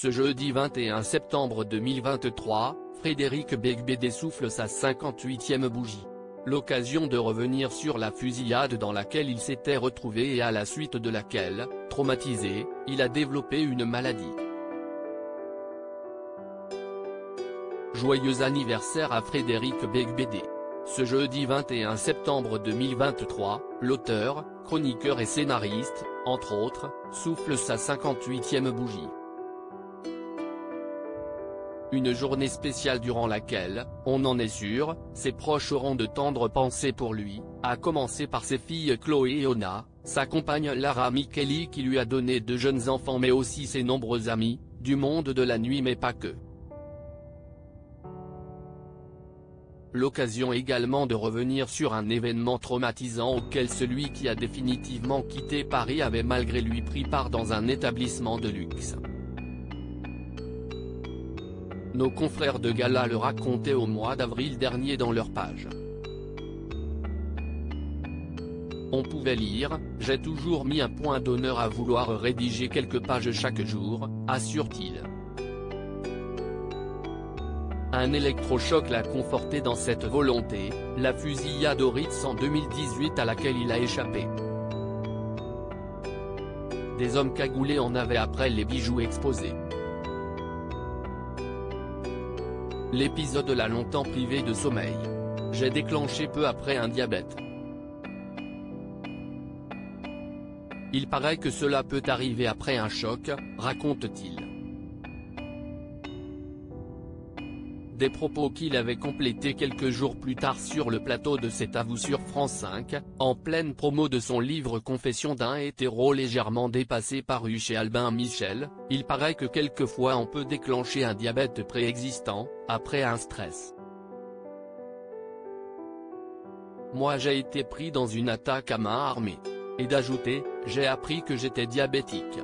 Ce jeudi 21 septembre 2023, Frédéric Beigbeder souffle sa 58e bougie. L'occasion de revenir sur la fusillade dans laquelle il s'était retrouvé et à la suite de laquelle, traumatisé, il a développé une maladie. Joyeux anniversaire à Frédéric Beigbeder. Ce jeudi 21 septembre 2023, l'auteur, chroniqueur et scénariste, entre autres, souffle sa 58e bougie. Une journée spéciale durant laquelle, on en est sûr, ses proches auront de tendres pensées pour lui, à commencer par ses filles Chloé et Ona, sa compagne Lara Micheli qui lui a donné de jeunes enfants mais aussi ses nombreux amis, du monde de la nuit mais pas que. L'occasion également de revenir sur un événement traumatisant auquel celui qui a définitivement quitté Paris avait malgré lui pris part dans un établissement de luxe. Nos confrères de Gala le racontaient au mois d'avril dernier dans leur page. On pouvait lire, j'ai toujours mis un point d'honneur à vouloir rédiger quelques pages chaque jour, assure-t-il. Un électrochoc l'a conforté dans cette volonté, la fusillade au Ritz en 2018 à laquelle il a échappé. Des hommes cagoulés en avaient après les bijoux exposés. L'épisode l'a longtemps privé de sommeil. J'ai déclenché peu après un diabète. Il paraît que cela peut arriver après un choc, raconte-t-il. Des propos qu'il avait complétés quelques jours plus tard sur le plateau de cet avou sur France 5, en pleine promo de son livre Confession d'un hétéro légèrement dépassé paru chez Albin Michel, il paraît que quelquefois on peut déclencher un diabète préexistant, après un stress. Moi j'ai été pris dans une attaque à main armée. Et d'ajouter, j'ai appris que j'étais diabétique.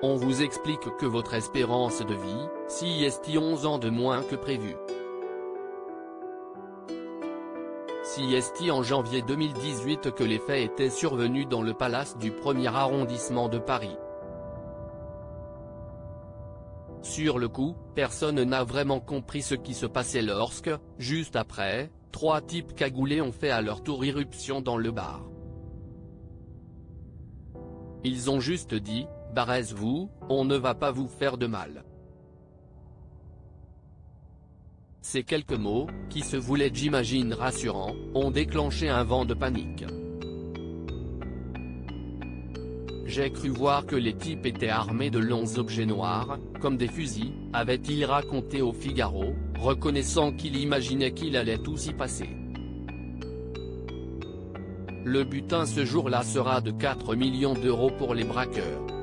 On vous explique que votre espérance de vie, si est 11 ans de moins que prévu. Si est en janvier 2018 que les faits étaient survenus dans le palace du premier arrondissement de Paris. Sur le coup, personne n'a vraiment compris ce qui se passait lorsque, juste après, trois types cagoulés ont fait à leur tour irruption dans le bar. Ils ont juste dit, barrez-vous, on ne va pas vous faire de mal. Ces quelques mots, qui se voulaient j'imagine rassurants, ont déclenché un vent de panique. J'ai cru voir que les types étaient armés de longs objets noirs, comme des fusils, avait-il raconté au Figaro, reconnaissant qu'il imaginait qu'il allait tout s'y passer. Le butin ce jour-là sera de 4 millions d'euros pour les braqueurs.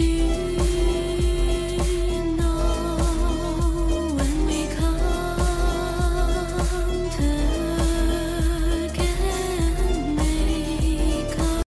You.